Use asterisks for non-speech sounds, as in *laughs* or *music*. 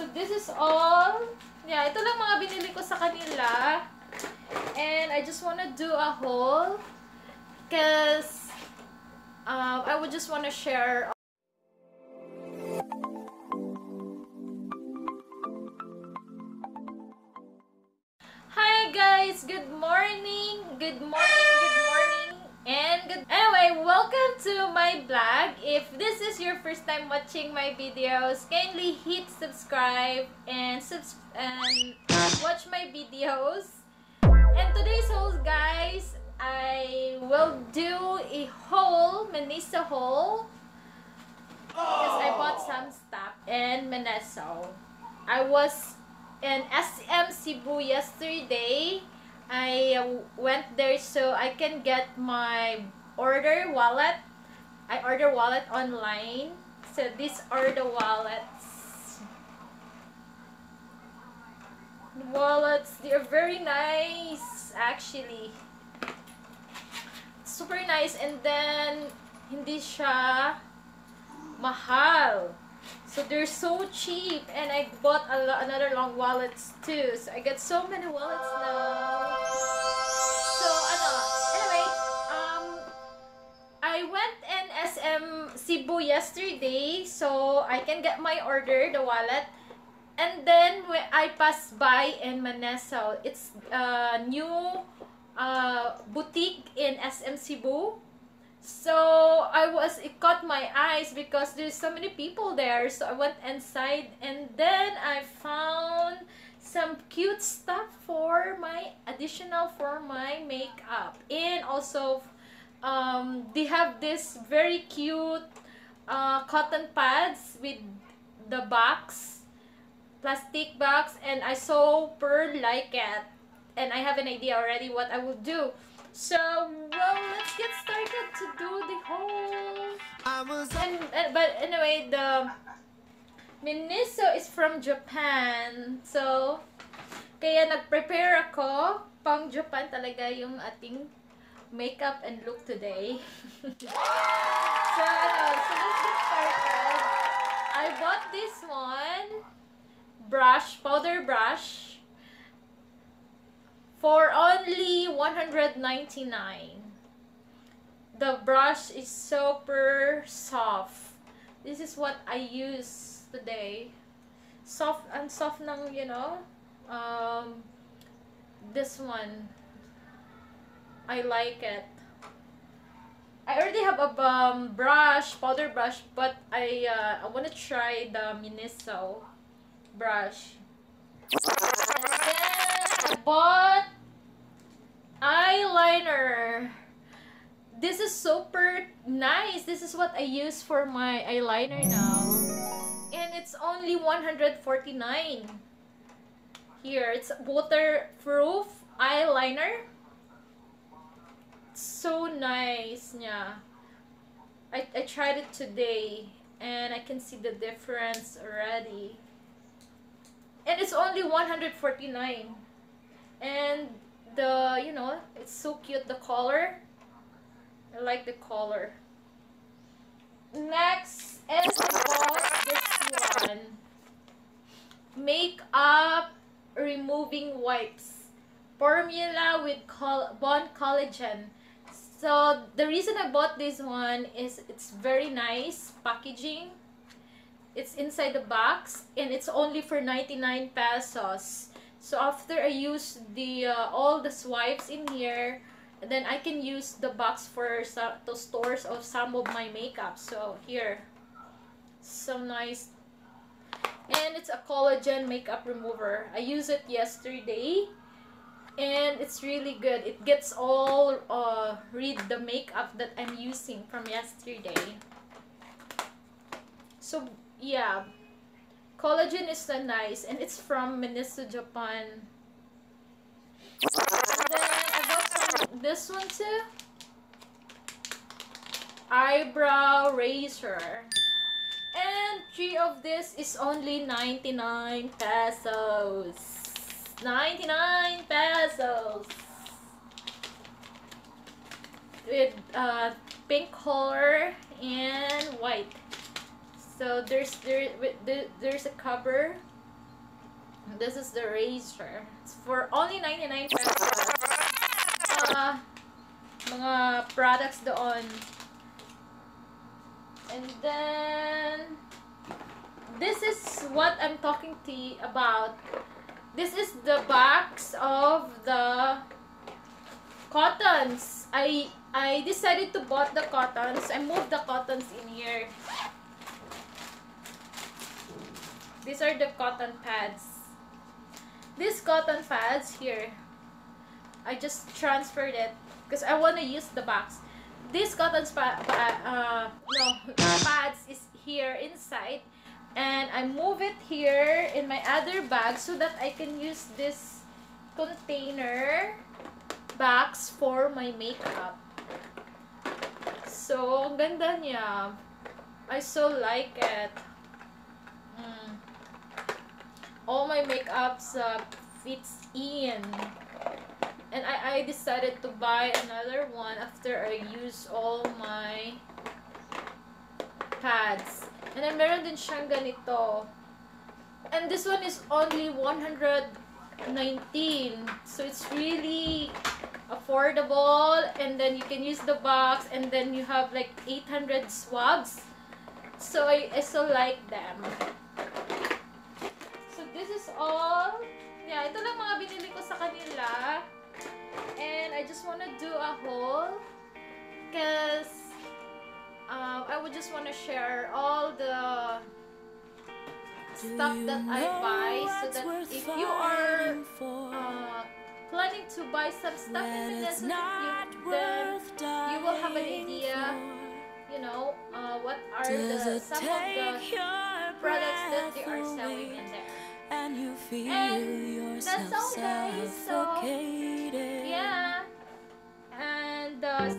So, this is all. Yeah, ito lang mga binili ko sa kanila. And I just wanna do a haul. Because um, I would just wanna share Hi guys! Good morning! Good morning! Good morning! And good Anyway, welcome to my blog. If this is your first time watching my videos, kindly hit subscribe and subs and watch my videos. And today's haul, guys, I will do a haul, Miniso haul. Because I bought some stuff in Miniso. I was in SM Cebu yesterday. I went there so I can get my order wallet. I order wallet online. So these are the wallets. Wallets, they're very nice actually. Super nice and then hindi siya mahal. So they're so cheap and I bought a another long wallets too. So I got so many wallets now. Cebu yesterday so I can get my order, the wallet. And then when I passed by in Miniso, it's a new uh, boutique in SM Cebu. So I was it caught my eyes because there's so many people there. So I went inside and then I found some cute stuff for my additional for my makeup. And also um they have this very cute uh, cotton pads with the box plastic box and I so per like it and I have an idea already what I will do. So, well, let's get started to do the whole. And, and but anyway, the Miniso is from Japan. So, kaya nag-prepare ako. Pang Japan talaga yung ating makeup and look today. *laughs* I bought this one brush, powder brush for only 199 the brush is super soft. This is what I use today. Soft and soft ng you know um this one. I like it I already have a um, brush powder brush but I uh, I want to try the Miniso brush and I bought eyeliner. This is super nice. This is what I use for my eyeliner now. And it's only 149. Here, it's waterproof eyeliner. So nice niya. I, I tried it today and I can see the difference already. And it's only 149. And the, you know, it's so cute, the color. I like the color. Next is this one. Makeup removing wipes. Formula with col Bond Collagen. So, the reason I bought this one is it's very nice packaging. It's inside the box and it's only for 99 pesos. So after I use the uh, all the swipes in here, then I can use the box for some, to stores of some of my makeup. So here, so nice. And it's a collagen makeup remover. I used it yesterday. And it's really good. It gets all, uh, read the makeup that I'm using from yesterday. So, yeah. Collagen is so nice and it's from Miniso, Japan. Then I got this one too. Eyebrow razor. And three of this is only 99 pesos. 99 pesos. With uh, pink color and white. So there's there there's a cover This is the razor. It's for only 99 pesos. Uh, mga products doon. And then, this is what I'm talking to you about. This is the box of the cottons. I I decided to bought the cottons. I moved the cottons in here. These are the cotton pads. These cotton pads here. I just transferred it because I want to use the box. This cotton pa uh, no, pads is here inside and I move it here in my other bag so that I can use this container box for my makeup. So, ang ganda niya. I so like it. Mm. All my makeups uh, fits in. And I, I decided to buy another one after I use all my pads. And then meron din siyang ganito. And this one is only 119. So it's really affordable. And then you can use the box. And then you have like 800 swabs. So I, I so like them. So this is all. Yeah, ito lang mga binili ko sa kanila. And I just want to do a haul. Because um, I would just want to share all the stuff that I buy so that if you are uh, planning to buy some stuff in Miniso, you, then you will have an idea, you know, uh, what are the some of the products that they are selling in there. And you feel And yourself that's all, guys. So. Yeah. And uh,